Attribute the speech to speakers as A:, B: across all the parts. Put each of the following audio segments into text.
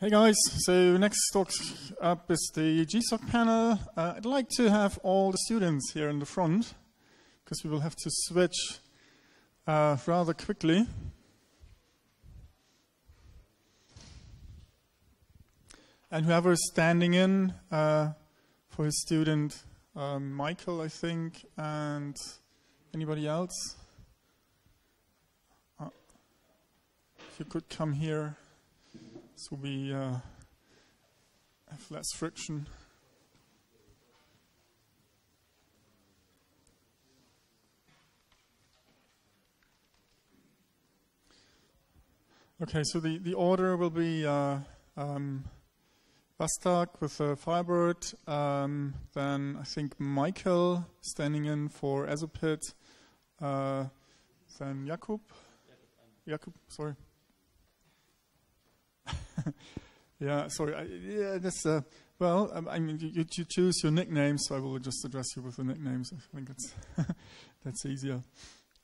A: Hey guys, so next talk up is the GSOC panel. Uh, I'd like to have all the students here in the front because we will have to switch uh, rather quickly. And whoever is standing in uh, for his student, um, Michael, I think, and anybody else? Uh, if you could come here, so we uh, have less friction. Okay, so the, the order will be uh, um, Bastag with uh, Firebird, um, then I think Michael standing in for Ezopit, uh, then Jakub. Jakub, sorry. yeah, sorry. I, yeah, that's uh, well. Um, I mean, you, you, choose your nicknames, so I will just address you with the nicknames. I think that's that's easier.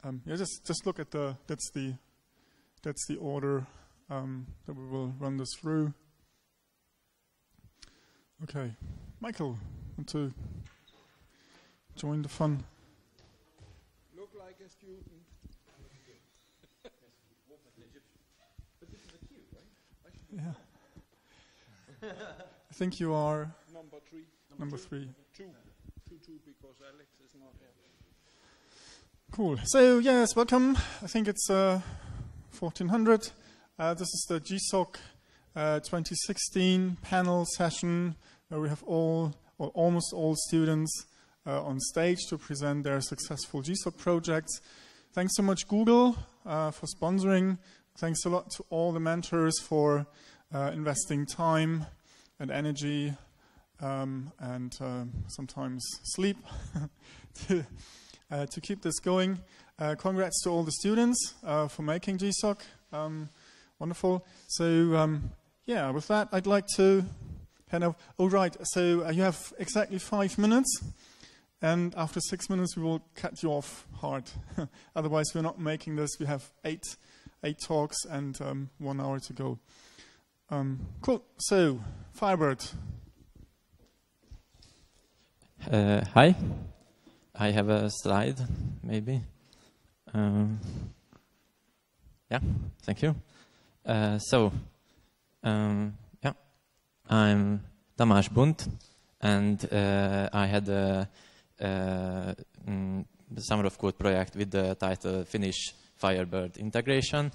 A: Um, yeah, just just look at the that's the that's the order um, that we will run this through. Okay, Michael, want to join the fun?
B: Look like a student.
A: Yeah. I think you are
B: number three.
A: Number, three.
B: Two. Two, two, because Alex is not here.
A: Cool. So, yes, welcome. I think it's uh, 1400. Uh, this is the GSOC uh, 2016 panel session where we have all, or almost all students uh, on stage to present their successful GSOC projects. Thanks so much, Google, uh, for sponsoring. Thanks a lot to all the mentors for uh, investing time and energy um, and uh, sometimes sleep to, uh, to keep this going. Uh, congrats to all the students uh, for making GSOC. Um, wonderful. So, um, yeah, with that, I'd like to of, oh, right, so uh, you have exactly five minutes. And after six minutes, we will cut you off hard. Otherwise, we're not making this. We have eight, eight talks and um, one hour to go. Um, cool. So, Firebird.
C: Uh, hi. I have a slide, maybe. Um, yeah, thank you. Uh, so, um, yeah, I'm Tamás Bunth, and uh, I had a, a mm, Summer of Code project with the title Finish Firebird Integration.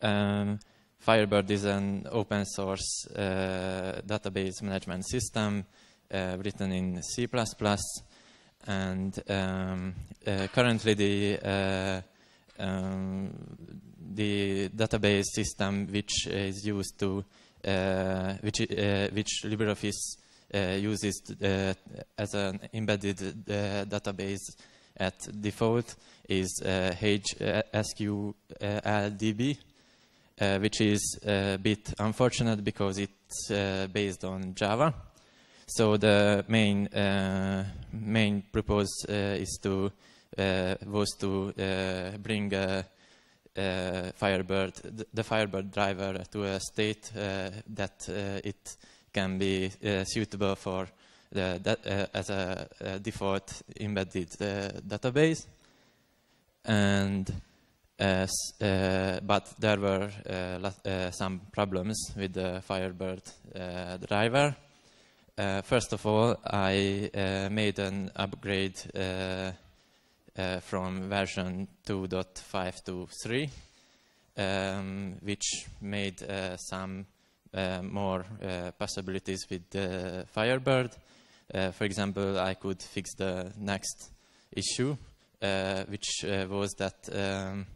C: Um, Firebird is an open source uh, database management system uh, written in C++, and um, uh, currently the uh, um, the database system which is used to uh, which uh, which LibreOffice uses as an embedded database at default is HSQLDB uh, which is a bit unfortunate because it's uh, based on Java. So the main uh, main purpose is to was to bring Firebird the Firebird driver to a state that it can be suitable for the, that, uh, as a, a, default embedded uh, database. And uh, uh, but there were uh, some problems with the Firebird driver. first of all, I made an upgrade from version 2.5 to 3, um, which made some uh, more uh, possibilities with the Firebird. For example, I could fix the next issue, which was that um,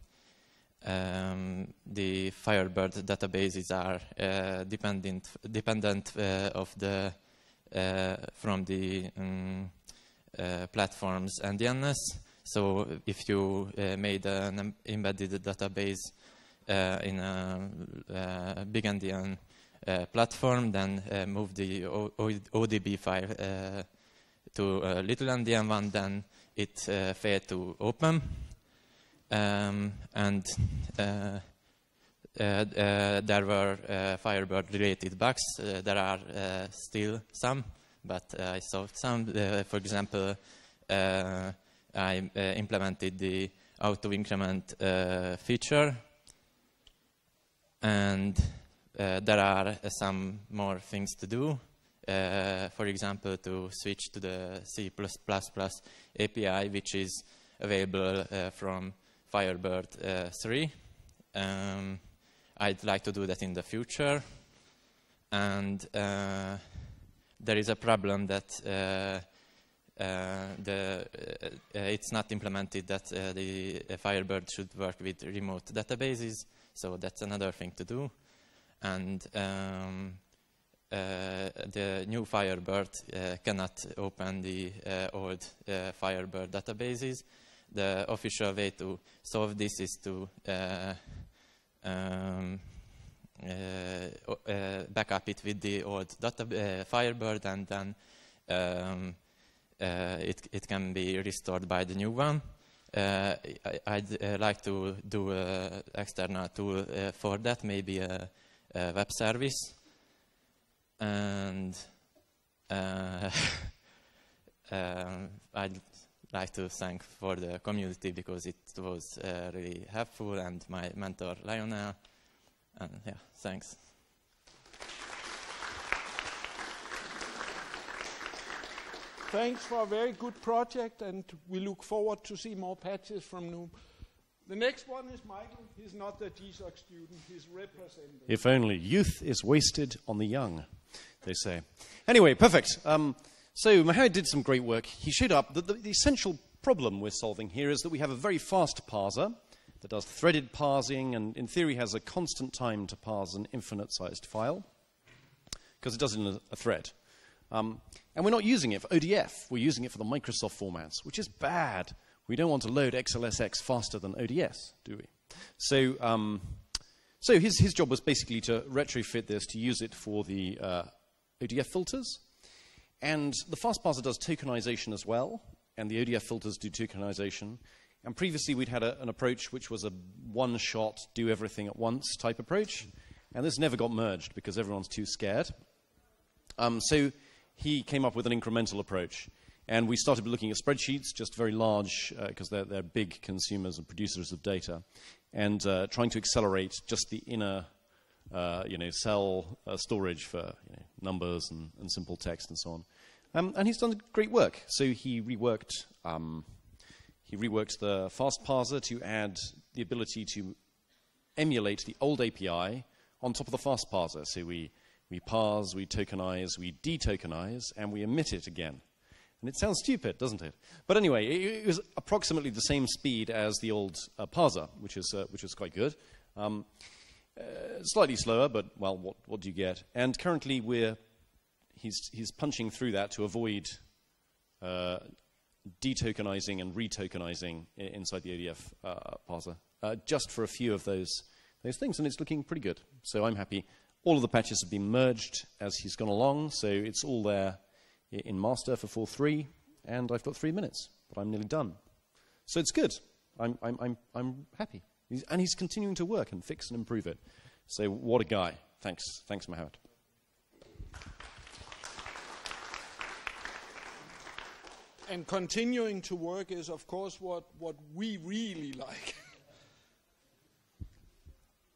C: um, the Firebird databases are uh, dependent dependent uh, of the uh, from the um, uh, platform's endianness. So if you uh, made an embedded database uh, in a big endian platform, then move the o o ODB file to a little endian one, then it failed to open. Um, and uh, uh, uh, there were uh, Firebird related bugs. Uh, there are uh, still some, but uh, I solved some. Uh, for example, uh, I uh, implemented the auto increment uh, feature, and uh, there are uh, some more things to do. Uh, for example, to switch to the C++ API, which is available uh, from Firebird uh, 3. Um, I'd like to do that in the future. And uh, there is a problem that uh, the, it's not implemented that the Firebird should work with remote databases. So that's another thing to do. And um, the new Firebird uh, cannot open the uh, old uh, Firebird databases. The official way to solve this is to uh, um, uh, uh, backup it with the old data uh, Firebird, and then um, uh, it it can be restored by the new one. Uh, I, I'd uh, like to do an external tool uh, for that, maybe a, a web service and uh, um, I'd like to thank for the community because it was uh, really helpful and my mentor Lionel and yeah thanks
B: Thanks for a very good project, and we look forward to see more patches from Noom. The next one is Michael. He's not the GSOC student, he's representing.
D: If only youth is wasted on the young, they say. Anyway, perfect. Um, so Mohammed did some great work. He showed up that the, the essential problem we're solving here is that we have a very fast parser that does threaded parsing and, in theory, has a constant time to parse an infinite-sized file because it does it in a, a thread. Um, and we're not using it for ODF. We're using it for the Microsoft formats, which is bad. We don't want to load XLSX faster than ODS, do we? So, um, so his, his job was basically to retrofit this to use it for the uh, ODF filters. And the fast parser does tokenization as well, and the ODF filters do tokenization. And previously we'd had a, an approach which was a one-shot, do everything at once type approach. And this never got merged because everyone's too scared. Um, so he came up with an incremental approach. And we started looking at spreadsheets, just very large, because they're, they're big consumers and producers of data, and uh, trying to accelerate just the inner uh, you know, cell uh, storage for you know, numbers and, and simple text and so on. Um, and he's done great work. So he reworked, um, he reworked the fast parser to add the ability to emulate the old API on top of the fast parser. So we, we parse, we tokenize, we detokenize, and we emit it again. And it sounds stupid, doesn't it? But anyway, it, it was approximately the same speed as the old uh, parser, which is, uh, which is quite good. Um, uh, slightly slower, but well, what, what do you get? And currently, we're he's he's punching through that to avoid uh, detokenizing and retokenizing inside the ODF uh, parser, uh, just for a few of those those things, and it's looking pretty good. So I'm happy. All of the patches have been merged as he's gone along, so it's all there in master for 4.3, and I've got three minutes, but I'm nearly done. So it's good. I'm, I'm, I'm, I'm happy. He's, and he's continuing to work and fix and improve it. So what a guy. Thanks. Thanks, Mohammed.
B: And continuing to work is, of course, what, what we really like.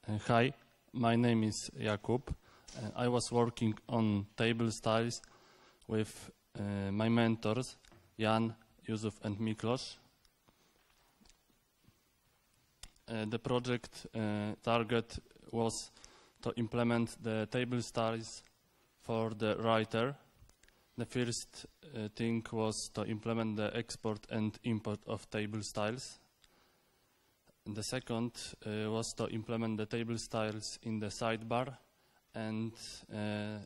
E: Uh, Hi, my name is Jakub. Uh, I was working on table styles with uh, my mentors, Jan, Yusuf, and Miklos. Uh, the project uh, target was to implement the table styles for the writer. The first uh, thing was to implement the export and import of table styles. And the second uh, was to implement the table styles in the sidebar and uh,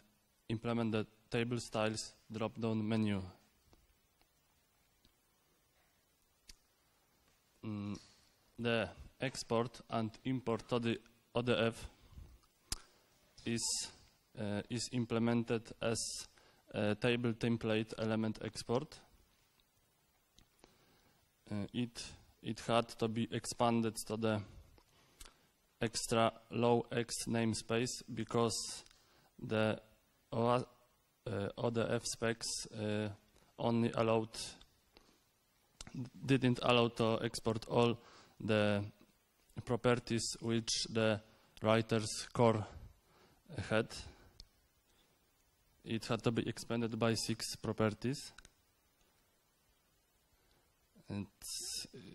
E: implement the table styles drop-down menu. Mm, the export and import to the ODF is uh, is implemented as a table template element export. Uh, it it had to be expanded to the extra loext namespace because the uh, ODF specs uh, only allowed didn't allow to export all the properties which the writer's core had. It had to be expanded by six properties. And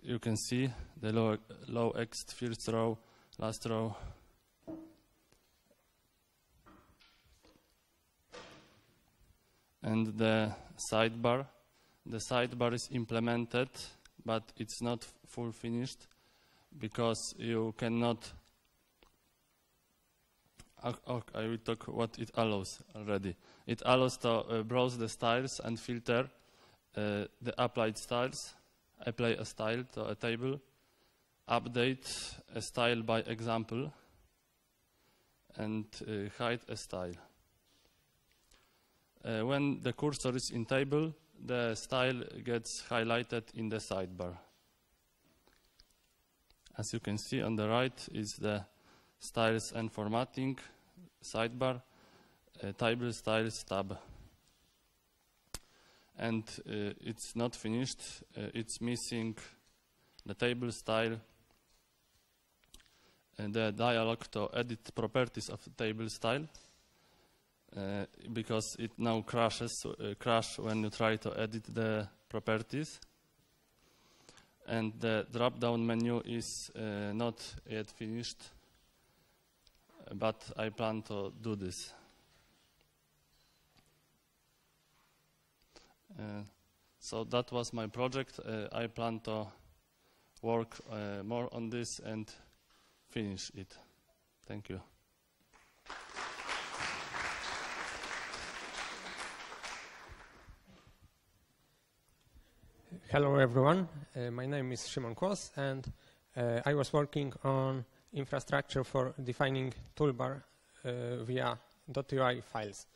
E: you can see the low, loext first row, last row. And the sidebar. The sidebar is implemented, but it's not full finished because you cannot. I will talk what it allows already. It allows to uh, browse the styles and filter uh, the applied styles, apply a style to a table, update a style by example, and uh, hide a style. Uh, when the cursor is in table, the style gets highlighted in the sidebar. As you can see on the right is the styles and formatting sidebar, uh, table styles tab. And uh, it's not finished, uh, it's missing the table style and the dialog to edit properties of the table style. Uh, because it now crashes uh, crash when you try to edit the properties. And the drop down menu is uh, not yet finished but I plan to do this. Uh, so that was my project. Uh, I plan to work more on this and finish it. Thank you
F: Hello everyone, uh, my name is Szymon Kłos and uh, I was working on infrastructure for defining toolbar uh, via .ui files.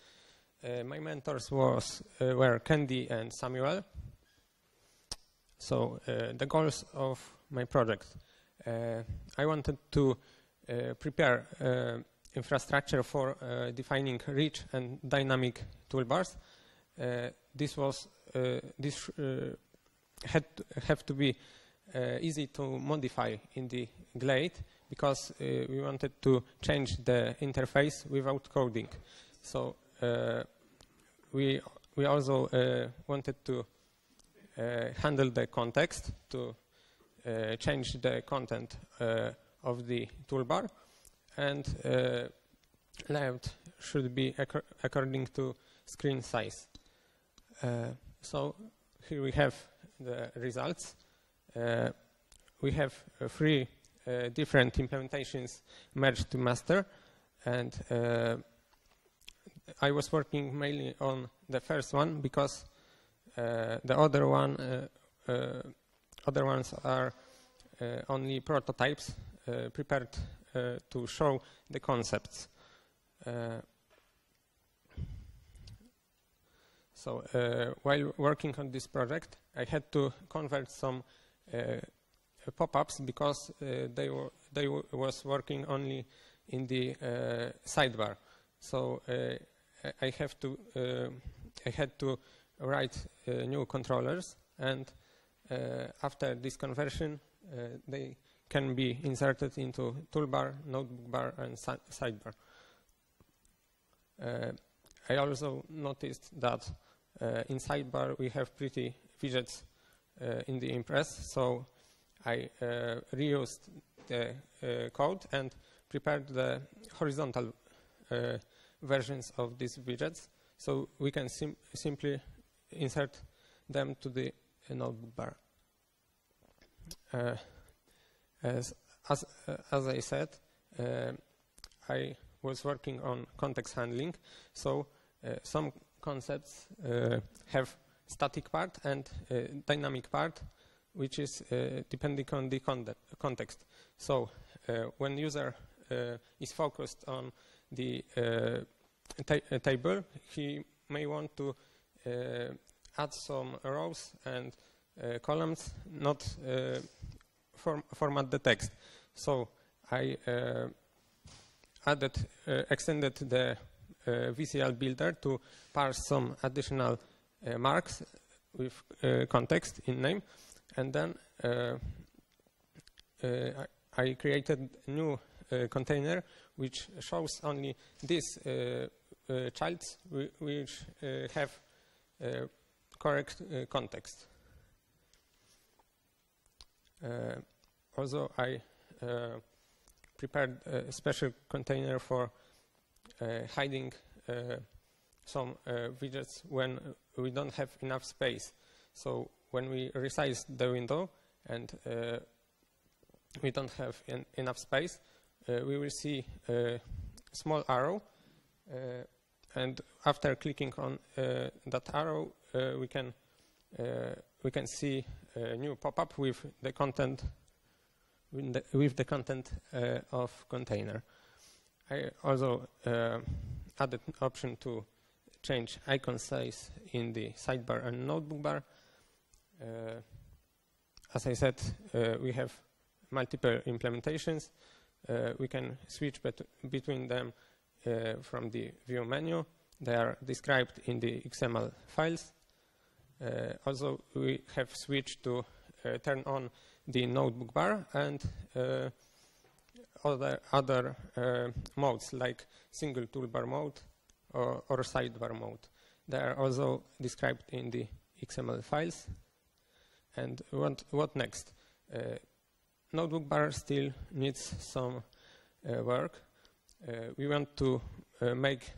F: Uh, my mentors was, uh, were Kendy and Samuel. So uh, the goals of my project. I wanted to prepare infrastructure for defining rich and dynamic toolbars. this was this had to have to be uh, easy to modify in the Glade because uh, we wanted to change the interface without coding. So uh, we we also uh, wanted to uh, handle the context to uh, change the content of the toolbar, and layout should be according to screen size. so here we have the results. Uh, we have uh, three uh, different implementations merged to master, and uh, I was working mainly on the first one because uh, the other one, uh, other ones are only prototypes prepared to show the concepts. So uh, while working on this project, I had to convert some uh, pop-ups because uh, they were they was working only in the uh, sidebar. So uh, I have to uh, I had to write new controllers, and after this conversion, they can be inserted into toolbar, notebook bar, and si sidebar. I also noticed that uh, in sidebar, we have pretty widgets uh, in the Impress, so I uh, reused the code and prepared the horizontal versions of these widgets, so we can sim simply insert them to the notebook bar. Uh, as, as, uh, as, I said, uh, I was working on context handling, so some concepts uh, have static part and uh, dynamic part, which is uh, depending on the context. So when user is focused on the ta table, he may want to add some rows and columns, not form format the text. So I uh, added, uh, extended the uh, VCL builder to parse some additional uh, marks with uh, context in name, and then uh, uh, I created a new uh, container which shows only these uh, uh, childs which uh, have uh, correct uh, context. Uh, also, I uh, prepared a special container for uh, hiding uh, some uh, widgets when we don't have enough space. So when we resize the window and uh, we don't have en- enough space, uh, we will see a small arrow uh, and after clicking on uh, that arrow uh, we can uh, we can see a new pop-up with the content with the, with the content uh, of container. I also uh, added an option to change icon size in the sidebar and notebook bar. Uh, as I said, uh, we have multiple implementations. Uh, we can switch bet- between them uh, from the view menu. They are described in the XML files. Uh, also, we have switched to turn on the notebook bar and other, other uh, modes like single toolbar mode or, or sidebar mode. They are also described in the XML files. And what, what next? Uh, notebook bar still needs some uh, work. Uh, we want to uh, make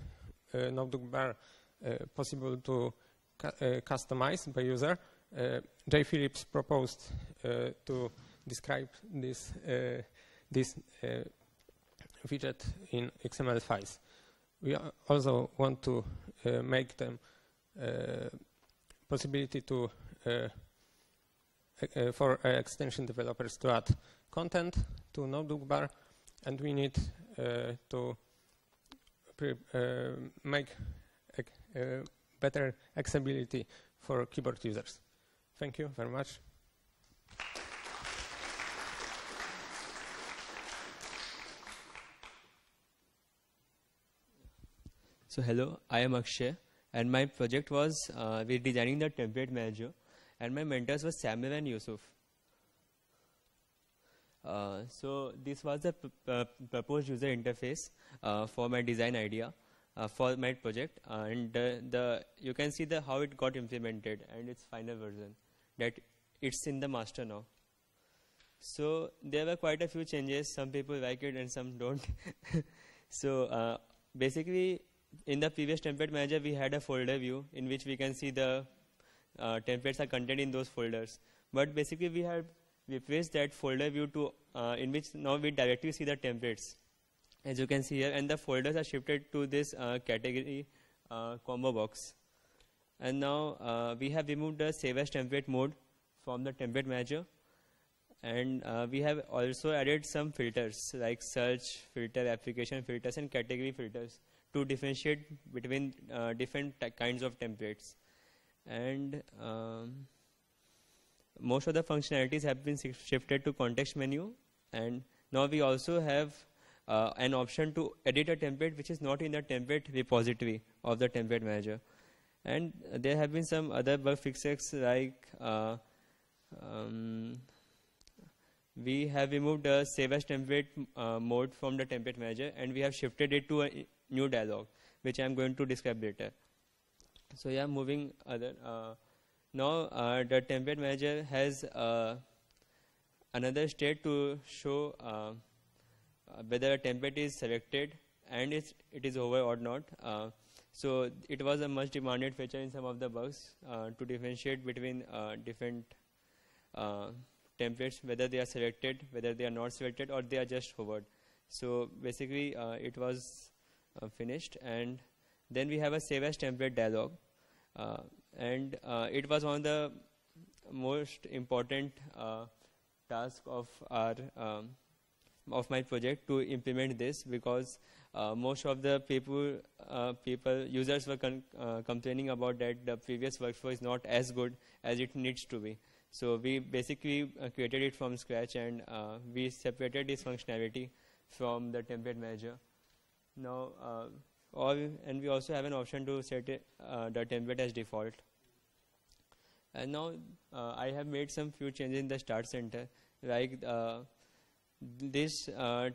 F: uh, notebook bar uh, possible to cu- uh, customize by user. Uh, Jay Philips proposed uh, to describe this uh, this uh, widget in XML files. We also want to uh, make them uh, possibility to for extension developers to add content to notebook bar, and we need to make better accessibility for keyboard users. Thank you very much.
G: So hello, I am Akshay, and my project was uh, we're designing the template manager, and my mentors were Samuel and Yusuf. Uh, so this was the proposed user interface uh, for my design idea uh, for my project, and uh, the you can see the how it got implemented and its final version that it's in the master now. So there were quite a few changes. Some people like it and some don't. so uh, basically, in the previous template manager, we had a folder view in which we can see the uh, templates are contained in those folders. But basically, we have replaced that folder view to uh, in which now we directly see the templates, as you can see here, and the folders are shifted to this uh, category uh, combo box. And now uh, we have removed the save as template mode from the template manager, and uh, we have also added some filters like search filter, application filters, and category filters to differentiate between uh, different kinds of templates. And um, most of the functionalities have been shifted to context menu, and now we also have uh, an option to edit a template which is not in the template repository of the template manager. And there have been some other bug fixes like uh, um, we have removed the save as template uh, mode from the template manager and we have shifted it to a new dialog which I am going to describe later. So yeah, moving other. Uh, now uh, the template manager has uh, another state to show uh, whether a template is selected and it's, it is over or not. So it was a much demanded feature in some of the bugs to differentiate between different templates, whether they are selected, whether they are not selected, or they are just hovered. So basically, uh, it was uh, finished, and then we have a save as template dialog, uh, and uh, it was one of the most important uh, task of our um, of my project to implement this because uh, most of the people people users were complaining about that the previous workflow is not as good as it needs to be. So we basically created it from scratch and we separated this functionality from the template manager. Now, uh, all, and we also have an option to set it, uh, the template as default. And now uh, I have made some few changes in the start center. Like uh, these uh,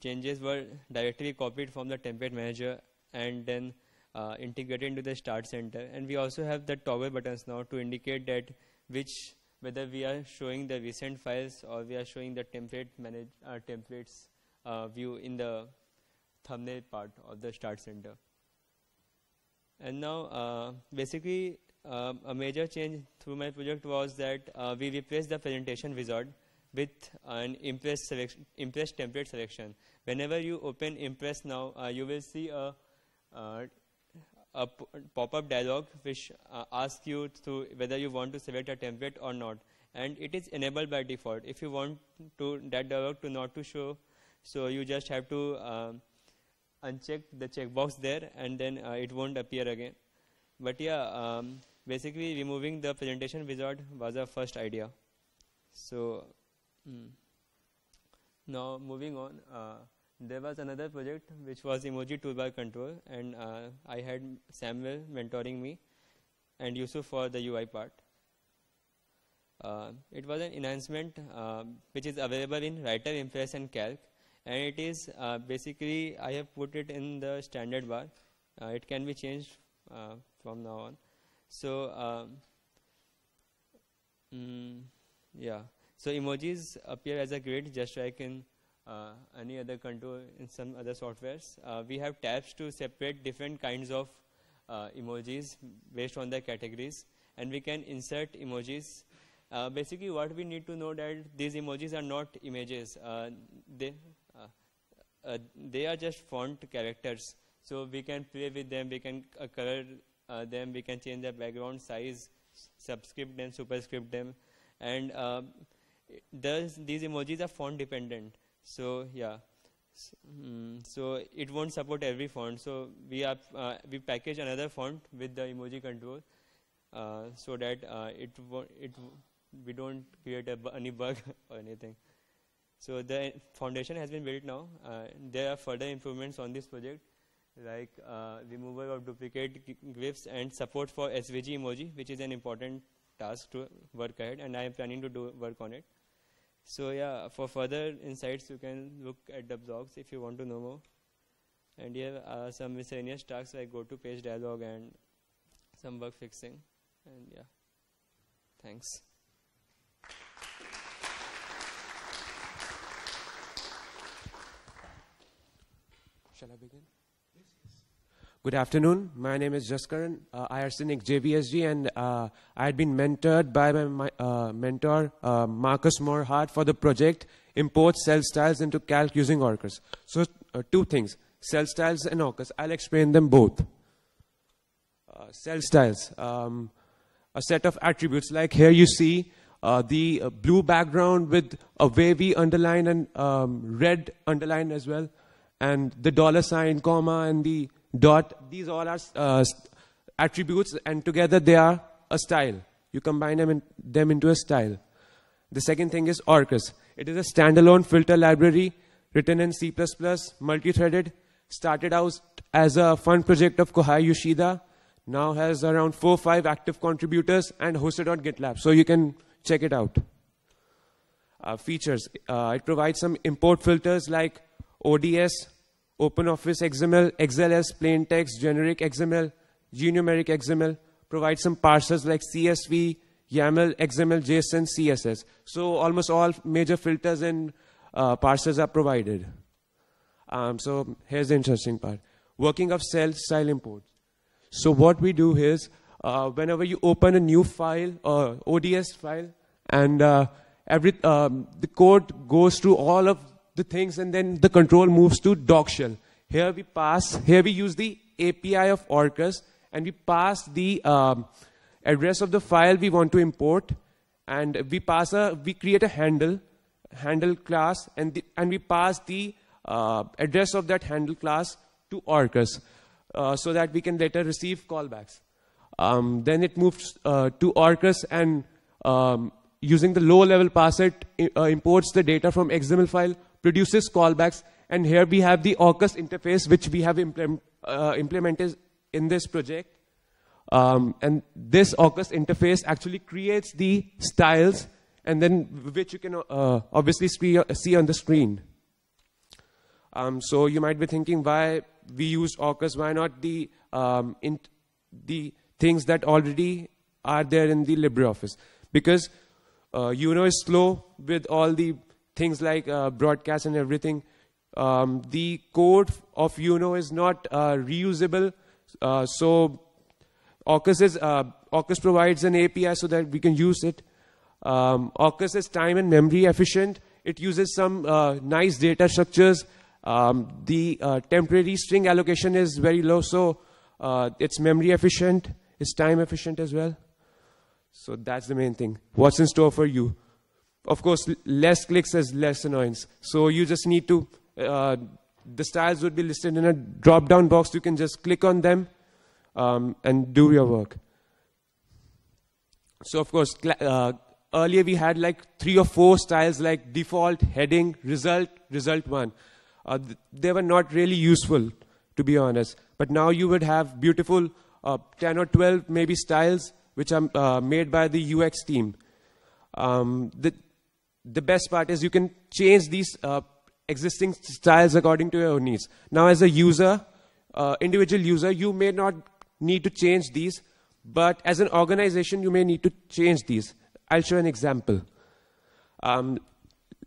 G: changes were directly copied from the template manager and then uh, integrated into the start center. And we also have the toggle buttons now to indicate that which whether we are showing the recent files or we are showing the template manage templates view in the thumbnail part of the start center. And now, uh, basically, um, a major change through my project was that uh, we replaced the presentation wizard with an Impress, Impress template selection. Whenever you open Impress now, uh, you will see a, uh, a pop-up dialog which uh, asks you to whether you want to select a template or not. And it is enabled by default. If you want to that dialog to not to show, so you just have to uncheck the checkbox there and then uh, it won't appear again. But yeah, um, basically removing the presentation wizard was our first idea. So mm. now moving on, uh, there was another project which was emoji toolbar control and uh, I had Samuel mentoring me and Yusuf for the UI part. Uh, it was an enhancement uh, which is available in Writer, Impress and Calc and it is uh, basically I have put it in the standard bar. Uh, it can be changed uh, from now on. So um, mm, yeah, so emojis appear as a grid just like in uh, any other control in some other softwares. Uh, we have tabs to separate different kinds of uh, emojis based on the categories, and we can insert emojis. basically, what we need to know that these emojis are not images. they uh, they are just font characters. So we can play with them, we can uh, color uh, them, we can change the background size, subscript them, superscript them. And um, these emojis are font dependent. So yeah. So, mm, so, it won't support every font. So we are uh, we package another font with the emoji control, uh, so that uh, it it we don't create a, any bug or anything. So the foundation has been built now. Uh, there are further improvements on this project, like uh, removal of duplicate glyphs and support for SVG emoji, which is an important task to work ahead, and I am planning to do work on it. So yeah, for further insights, you can look at the blogs if you want to know more. And here are some miscellaneous tasks like go to page dialog and some bug fixing. And yeah, thanks.
H: Shall I begin? Yes, yes. Good afternoon. My name is Jaskaran. Uh, I arsenic JVSG, and uh, I had been mentored by my, my uh, mentor uh, Markus Mohrhard for the project import cell styles into calc using Orcus. So uh, two things: cell styles and Orcus. I'll explain them both. Uh, cell styles, um, a set of attributes. Like here, you see the blue background with a wavy underline and um, red underline as well and the dollar sign, comma, and the dot, these all are uh, attributes, and together they are a style. You combine them, in, them into a style. The second thing is Orcus. It is a standalone filter library written in C++, multi-threaded, started out as a fun project of Kohei Yoshida, now has around four or five active contributors and hosted on GitLab. So you can check it out. Uh, features. Uh, it provides some import filters like ODS, OpenOffice XML, XLS, plain text, generic XML, Gnumeric XML, provide some parsers like CSV, YAML, XML, JSON, CSS. So almost all major filters and uh, parsers are provided. Um, so here's the interesting part. Working of cell style import. So what we do is, uh, whenever you open a new file, or uh, ODS file, and uh, every um, the code goes through all of the things and then the control moves to doc shell. Here we pass, here we use the API of Orcus and we pass the um, address of the file we want to import and we pass a, we create a handle, handle class and, the, and we pass the uh, address of that handle class to Orcus uh, so that we can later receive callbacks. Um, then it moves uh, to Orcus and um, using the low level parser, uh, imports the data from XML file produces callbacks. And here we have the Orcus interface, which we have uh, implemented in this project. Um, and this Orcus interface actually creates the styles, and then which you can uh, obviously see on the screen. Um, so you might be thinking why we use Orcus, why not the um, the things that already are there in the LibreOffice? Because uh, Uno is slow with all the things like uh, broadcast and everything. Um, the code of Uno is not uh, reusable, uh, so Orcus, is, uh, Orcus provides an API so that we can use it. Um, Orcus is time and memory efficient. It uses some nice data structures. Um, the temporary string allocation is very low, so it's memory efficient. It's time efficient as well. So that's the main thing. What's in store for you? Of course, less clicks is less annoyance. So you just need to, uh, the styles would be listed in a drop down box. You can just click on them um, and do your work. So, of course, uh, earlier we had like three or four styles like default, heading, result, result one. Uh, they were not really useful, to be honest. But now you would have beautiful uh, 10 or 12 maybe styles which are uh, made by the UX team. Um, the, the best part is you can change these uh, existing styles according to your needs. Now, as a user, uh, individual user, you may not need to change these, but as an organization, you may need to change these. I'll show an example. Um,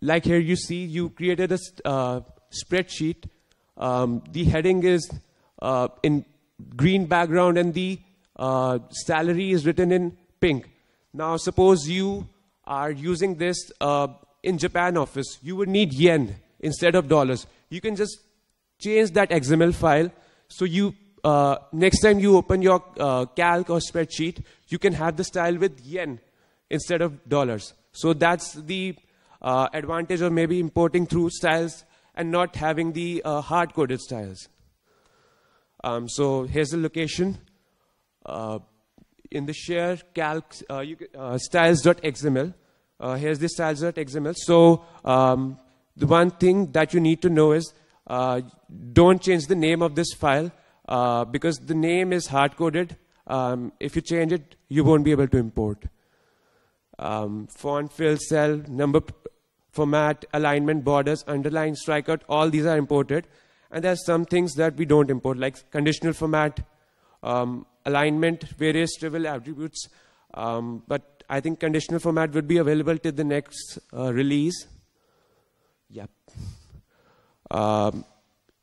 H: like here you see, you created a uh, spreadsheet. Um, the heading is uh, in green background and the uh, salary is written in pink. Now, suppose you are using this uh, in Japan office. You would need yen instead of dollars. You can just change that XML file so you uh, next time you open your uh, calc or spreadsheet, you can have the style with yen instead of dollars. So that's the uh, advantage of maybe importing through styles and not having the uh, hard-coded styles. Um, so here's the location. Uh, in the share calc uh, styles.xml, here's the styles.xml. So um, the one thing that you need to know is don't change the name of this file uh, because the name is hard coded. Um, if you change it, you won't be able to import. Um, font, fill, cell, number format, alignment, borders, underline, strikeout, all these are imported. And there's some things that we don't import, like conditional format, um, alignment, various trivial attributes. Um, but I think conditional format would be available till the next uh, release. Yep. Um,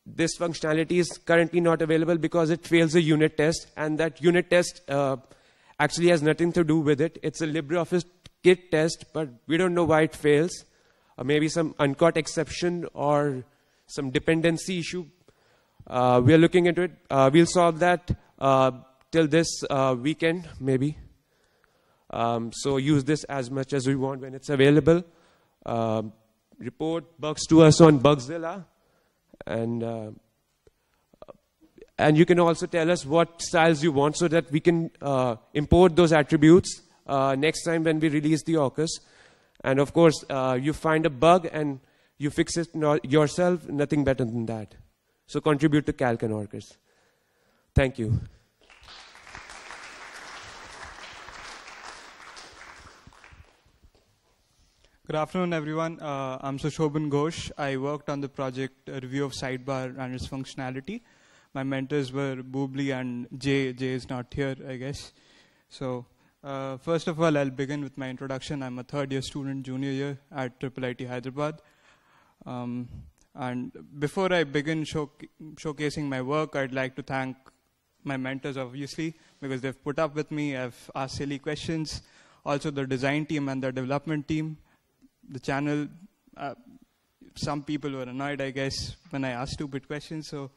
H: this functionality is currently not available because it fails a unit test, and that unit test uh, actually has nothing to do with it. It's a LibreOffice Kit test, but we don't know why it fails. Uh, maybe some uncaught exception or some dependency issue. Uh, we are looking into it. Uh, we'll solve that uh, till this uh, weekend, maybe. Um, so use this as much as we want when it's available. Um, report bugs to us on Bugzilla and uh, and you can also tell us what styles you want so that we can uh, import those attributes uh, next time when we release the Orcus. And of course, uh, you find a bug and you fix it yourself, nothing better than that. So contribute to Calc and Orcus. Thank you.
I: Good afternoon, everyone. Uh, I'm Sushobhan Ghosh. I worked on the project review of Sidebar and its functionality. My mentors were Bubli and Jay. Jay is not here, I guess. So, uh, first of all, I'll begin with my introduction. I'm a third year student, junior year at IIIT Hyderabad. Um, and before I begin show showcasing my work, I'd like to thank my mentors, obviously, because they've put up with me. I've asked silly questions. Also, the design team and the development team the channel, uh, some people were annoyed, I guess, when I asked stupid questions. So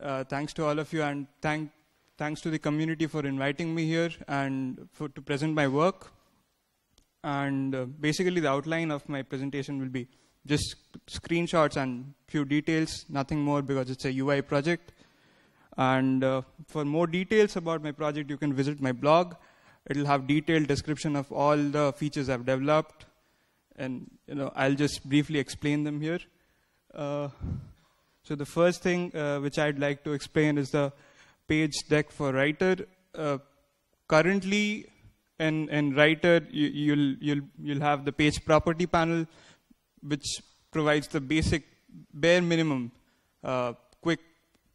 I: uh, thanks to all of you, and thank, thanks to the community for inviting me here and for, to present my work. And uh, basically, the outline of my presentation will be just screenshots and few details, nothing more because it's a UI project. And uh, for more details about my project, you can visit my blog. It'll have detailed description of all the features I've developed, and you know, I'll just briefly explain them here. Uh, so the first thing uh, which I'd like to explain is the page deck for Writer. Uh, currently, in, in Writer, you, you'll, you'll, you'll have the page property panel, which provides the basic, bare minimum, uh, quick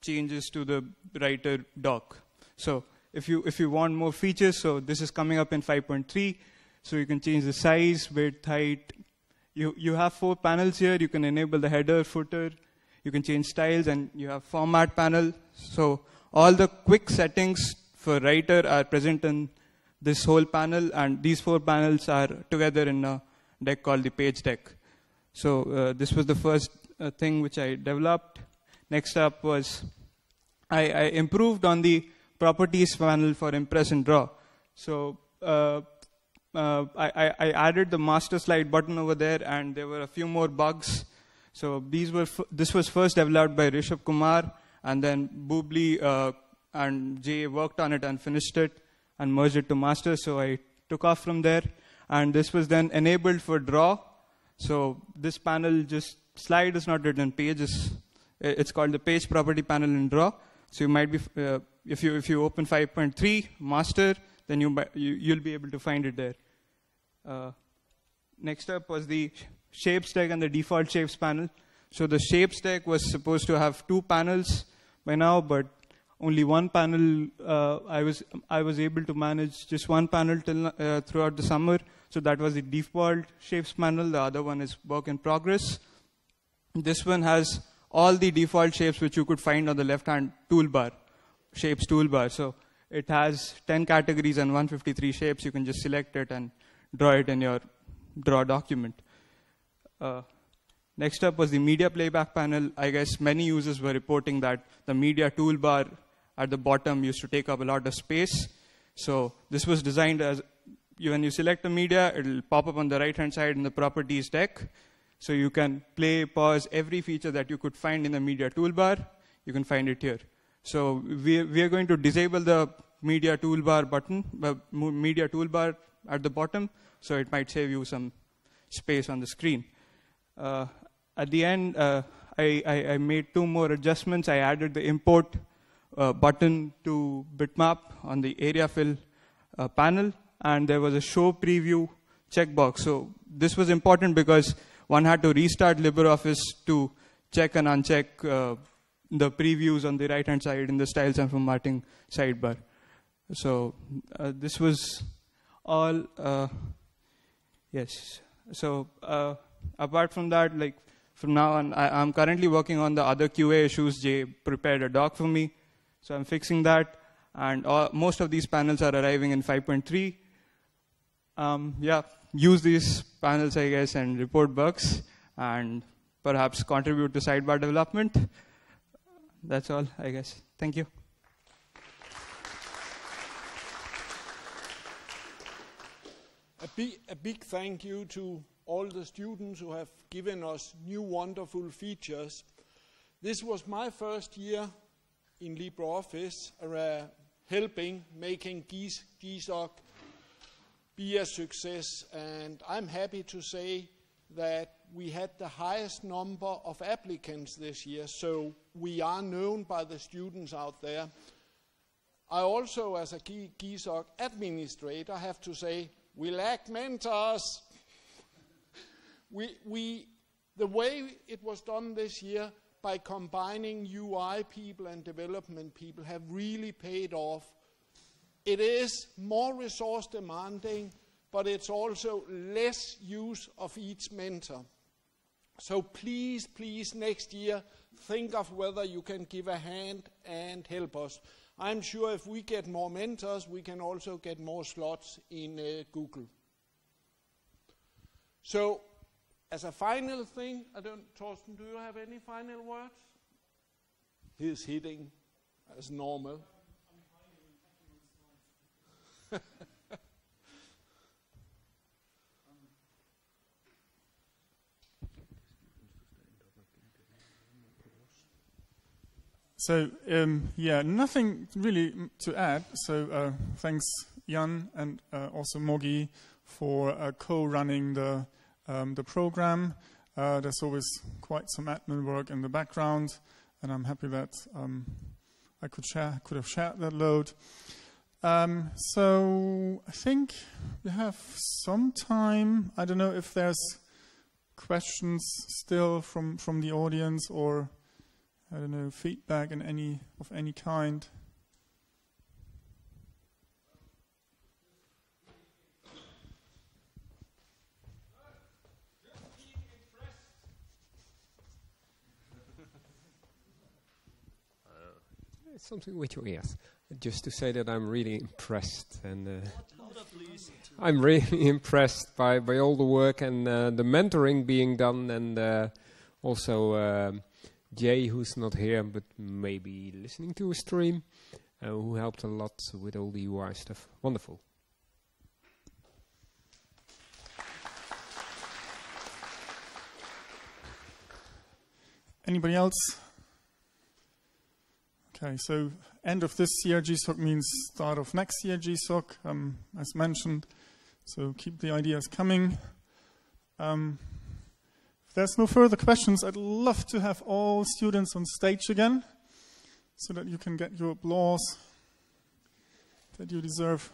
I: changes to the Writer doc. So if you, if you want more features, so this is coming up in 5.3, so you can change the size, width, height. You, you have four panels here. You can enable the header, footer. You can change styles, and you have format panel. So all the quick settings for Writer are present in this whole panel, and these four panels are together in a deck called the page deck. So uh, this was the first uh, thing which I developed. Next up was I, I, improved on the properties panel for Impress and Draw. So uh, uh I, I, added the master slide button over there, and there were a few more bugs. So these were this was first developed by Rishabh Kumar, and then Bubli uh, and Jay worked on it and finished it and merged it to master. So I took off from there. And this was then enabled for draw. So this panel just slide is not written pages. It's called the page property panel in draw. So you might be, uh, if you if you open 5.3 master, then you, you you'll be able to find it there. Uh, next up was the shapes deck and the default shapes panel. So the shapes deck was supposed to have two panels by now, but only one panel. Uh, I was I was able to manage just one panel till uh, throughout the summer. So that was the default shapes panel. The other one is work in progress. This one has all the default shapes which you could find on the left-hand toolbar, shapes toolbar. So it has 10 categories and 153 shapes. You can just select it and draw it in your draw document. Uh, next up was the media playback panel. I guess many users were reporting that the media toolbar at the bottom used to take up a lot of space. So this was designed as when you select the media, it'll pop up on the right hand side in the properties deck. So you can play, pause every feature that you could find in the media toolbar. You can find it here. So we, we are going to disable the media toolbar button, uh, media toolbar at the bottom, so it might save you some space on the screen. Uh, at the end, uh, I, I, I, made two more adjustments. I added the import uh, button to bitmap on the area fill uh, panel, and there was a show preview checkbox. So this was important because one had to restart LibreOffice to check and uncheck uh, the previews on the right-hand side in the styles and formatting sidebar. So uh, this was all, uh, yes. So uh, apart from that, like from now on, I, am currently working on the other QA issues. Jay prepared a doc for me. So I'm fixing that. And all, most of these panels are arriving in 5.3. Um, yeah, use these panels, I guess, and report bugs and perhaps contribute to sidebar development. That's all, I guess. Thank you.
B: A big, a big thank you to all the students who have given us new wonderful features. This was my first year in LibreOffice uh, helping making GSOC be a success. And I'm happy to say that we had the highest number of applicants this year, so we are known by the students out there. I also, as a GSOC administrator, have to say we lack mentors. we, we, the way it was done this year, by combining UI people and development people have really paid off. It is more resource demanding, but it's also less use of each mentor. So please, please, next year, think of whether you can give a hand and help us. I'm sure if we get more mentors, we can also get more slots in uh, Google. So as a final thing, I don't, Thorsten, do you have any final words? He's hitting as normal.
A: So um, yeah, nothing really to add. So uh, thanks Jan and uh, also Moggi for uh, co-running the um, the program. Uh, there's always quite some admin work in the background, and I'm happy that um, I could share, could have shared that load. Um, so I think we have some time. I don't know if there's questions still from, from the audience or I don't know feedback in any of any kind.
J: something with your ears. Just to say that I'm really impressed, and uh, I'm really impressed by, by all the work and uh, the mentoring being done, and uh, also um, Jay, who's not here but maybe listening to a stream, uh, who helped a lot with all the UI stuff. Wonderful.
A: Anybody else? Okay, so end of this year GSOC means start of next year GSOC, um, as mentioned. So keep the ideas coming. Um, there's no further questions, I'd love to have all students on stage again so that you can get your applause that you deserve.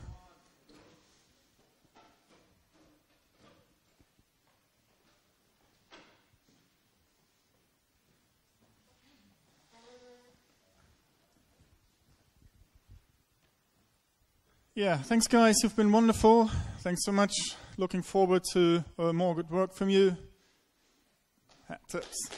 A: Yeah, thanks, guys. You've been wonderful. Thanks so much. Looking forward to uh, more good work from you. That tips.